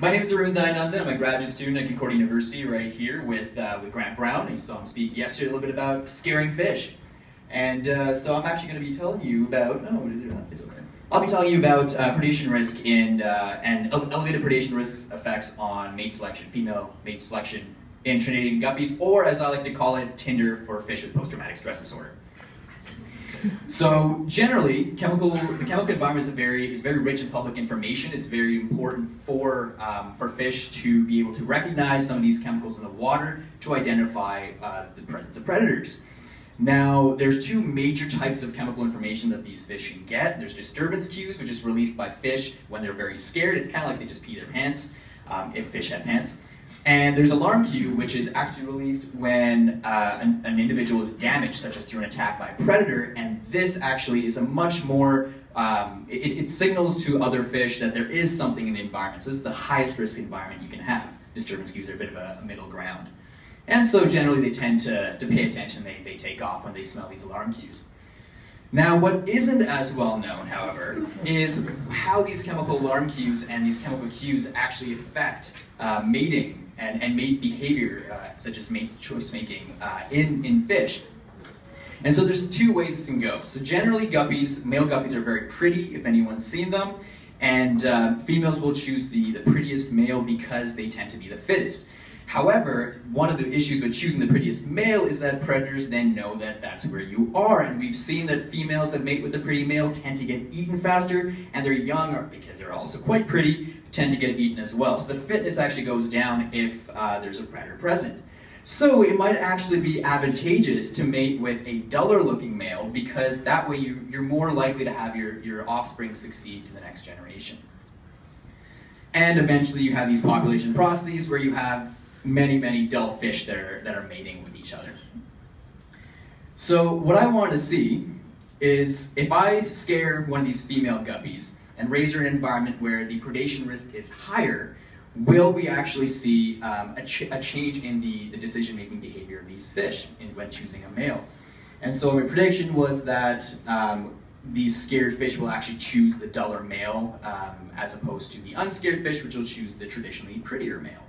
My name is Arun Dayanandan. I'm a graduate student at Concordia University right here with, uh, with Grant Brown. You saw him speak yesterday a little bit about scaring fish. And uh, so I'm actually going to be telling you about, what is it? It's okay. I'll be telling you about uh, predation risk in, uh, and elevated predation risk effects on mate selection, female mate selection in Trinidadian guppies, or as I like to call it, Tinder for fish with post-traumatic stress disorder. So generally, chemical the chemical environment is very is very rich in public information. It's very important for um, for fish to be able to recognize some of these chemicals in the water to identify uh, the presence of predators. Now, there's two major types of chemical information that these fish can get. There's disturbance cues, which is released by fish when they're very scared. It's kind of like they just pee their pants, um, if fish had pants. And there's alarm cue, which is actually released when uh, an, an, individual is damaged, such as through an attack by a predator. And this actually is a much more, um, it, it, signals to other fish that there is something in the environment. So this is the highest risk environment you can have. Disturbance cues are a bit of a, a middle ground. And so generally they tend to, to pay attention, they, they take off when they smell these alarm cues. Now, what isn't as well known, however, is how these chemical alarm cues and these chemical cues actually affect uh, mating and, and mate behavior, uh, such as mate choice making uh, in, in fish. And so there's two ways this can go. So generally guppies, male guppies are very pretty, if anyone's seen them, and uh, females will choose the, the prettiest male because they tend to be the fittest. However, one of the issues with choosing the prettiest male is that predators then know that that's where you are, and we've seen that females that mate with the pretty male tend to get eaten faster, and their young, are, because they're also quite pretty, tend to get eaten as well. So the fitness actually goes down if uh, there's a predator present. So it might actually be advantageous to mate with a duller looking male because that way you, you're more likely to have your, your offspring succeed to the next generation. And eventually you have these population processes where you have many, many dull fish that are, that are mating with each other. So what I want to see is if I scare one of these female guppies and raise her in an environment where the predation risk is higher, will we actually see um, a, ch a, change in the, the decision-making behavior of these fish in, when choosing a male? And so my prediction was that um, these scared fish will actually choose the duller male um, as opposed to the unscared fish, which will choose the traditionally prettier male.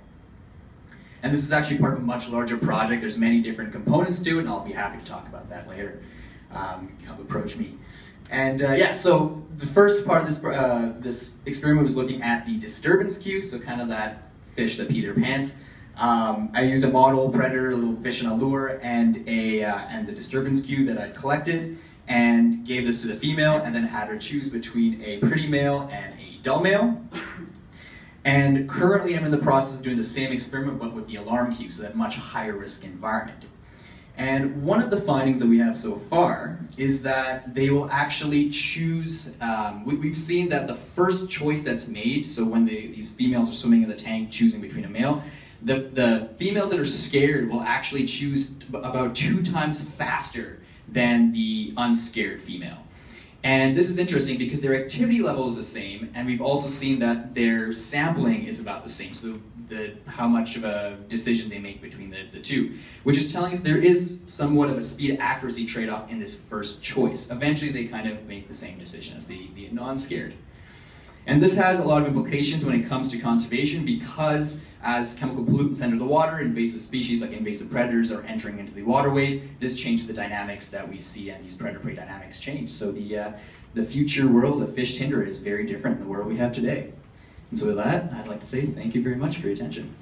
And this is actually part of a much larger project. There's many different components to it, and I'll be happy to talk about that later. Um, come approach me. And uh, yeah, so the first part of this, uh, this experiment was looking at the disturbance cue, so kind of that fish that Peter pants. Um, I used a model predator, a little fish in a lure, and a uh, and the disturbance cue that I collected, and gave this to the female, and then had her choose between a pretty male and a dull male. And currently I'm in the process of doing the same experiment but with the alarm cue, so that much higher risk environment. And one of the findings that we have so far is that they will actually choose, um, we, have seen that the first choice that's made, so when they, these females are swimming in the tank choosing between a male, the, the females that are scared will actually choose about two times faster than the unscared female. And this is interesting because their activity level is the same, and we've also seen that their sampling is about the same, so the, how much of a decision they make between the, the two, which is telling us there is somewhat of a speed accuracy trade-off in this first choice. Eventually they kind of make the same decision as the, the non-scared. And this has a lot of implications when it comes to conservation because as chemical pollutants enter the water, invasive species like invasive predators are entering into the waterways, this changes the dynamics that we see and these predator-prey dynamics change. So the, uh, the future world of fish tinder is very different than the world we have today. And so with that, I'd like to say thank you very much for your attention.